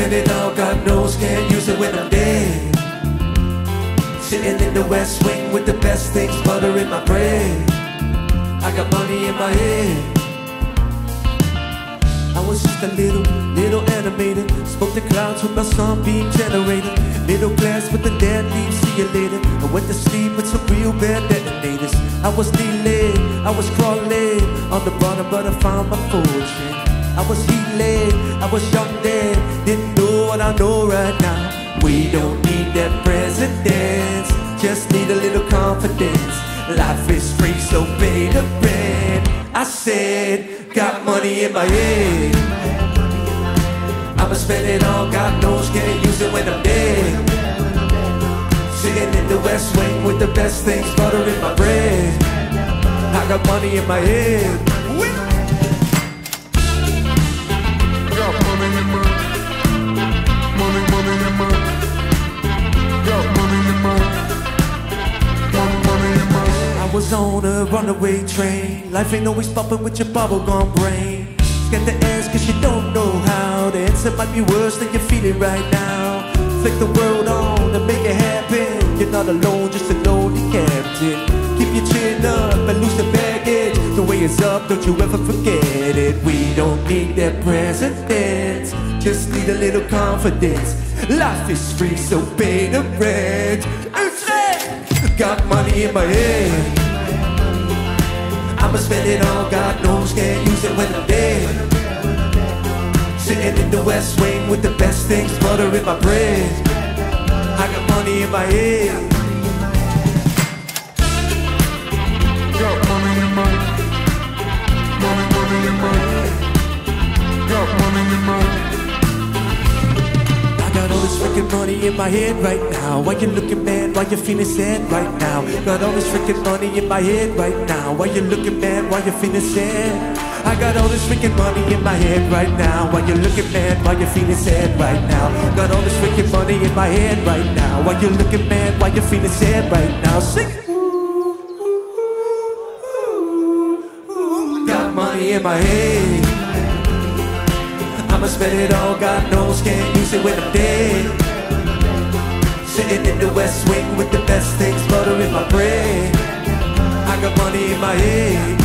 spend it all, God knows, can't use it when I'm dead. Sitting in the West Wing with the best things, butter in my bread. I got money in my head. I was just a little, little animated. Spoke to clouds with my sunbeam generator. Middle class with the dead leave, see you later. I went to sleep with some real bad detonators. I was delayed, I was crawling on the bottom, but I found my fortune. I was healing, I was young just need a little confidence. Life is free, so pay the rent. I said, got money in my head. I'ma spend it all, God knows, can't use it when I'm dead. Sitting in the West Wing with the best things, butter in my bread. I got money in my head. Got money in my money, money in my was on a runaway train. Life ain't always bumping with your bubblegum brain. Scared to ask cause you don't know how. The answer might be worse than you're feeling right now. Flick the world on and make it happen. You're not alone, just a lonely captain. Keep your chin up and lose the baggage. The way is up, don't you ever forget it. We don't need that president, just need a little confidence. Life is free, so pay the rent. Got money in my head. I'ma spend it all, God knows, can't use it when I'm dead. Sitting in the West Wing with the best things, butter in my bread. I got money in my head. Money in my head right now. Why you looking mad? Why you feeling sad right now? Got all this freaking money in my head right now. Why you looking mad? Why you feeling sad? I got all this freaking money in my head right now. Why you looking mad? Why you feeling sad right now? Got all this freaking money in my head right now. Why you looking mad? Why you feeling sad right now? Sing. Got money in my head. I'ma spend it all, God knows, can't use it when I'm dead. Sitting in the west wing with the best things butter in my brain. I got money in my head.